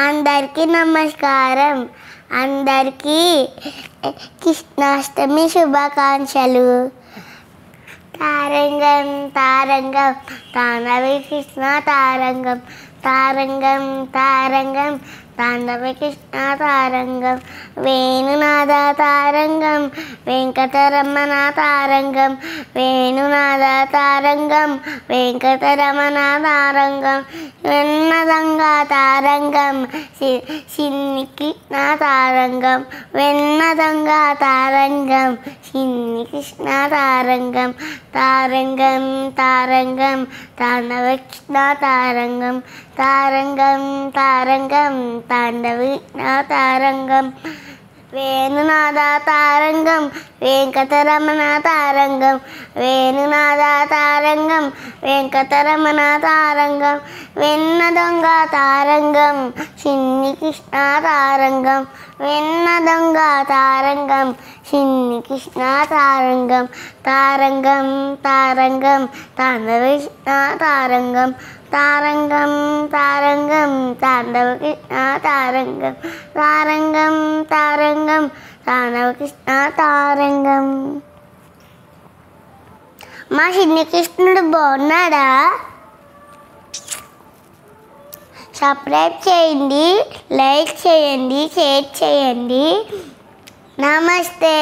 అందరికీ నమస్కారం. అందరికీ కృష్ణాష్టమి శుభాకాంక్షలు. తారంగం తారంగం తానవి కృష్ణ తారంగం తారంగం తారంగం താണ്ഡവകൃഷ്ണ താരംഗം വേണുനാഥ താരംഗം വെങ്കടരമണ താരംഗം വേണുനാഥ താരംഗം വെങ്കടരമണ താരംഗം വെണ്ണതങ്ക താരംഗം ശിന്നി കൃഷ്ണ താരംഗം വെണ്ണതങ്ക താരംഗം ശിന്നി കൃഷ്ണ താരംഗം താരംഗം താരംഗം താണ്ഡവകൃഷ്ണ താരംഗം താരംഗം താരംഗം താണ്ഡവ് ആ താരംഗം വേണുനാഥ താരംഗം വെങ്കതരമണ താരംഗം വേണുനാഥ താരംഗം വെങ്കതരമണ താരംഗം വെണ്ണ താരംഗം వెంకటరమణ తారంగం వెన్న దొంగ తారంగం చిన్ని కృష్ణ తారంగం వెన్న దొంగ తారంగం చిన్ని కృష్ణ తారంగం తారంగం తారంగం తాండవ కృష్ణ తారంగం తారంగం తారంగం తాండవ కృష్ణ తారంగం తారంగం తారంగం తాండవ కృష్ణ తారంగం మా చిన్ని కృష్ణుడు బాగున్నాడా సబ్స్క్రైబ్ చేయండి లైక్ చేయండి షేర్ చేయండి. నమస్తే.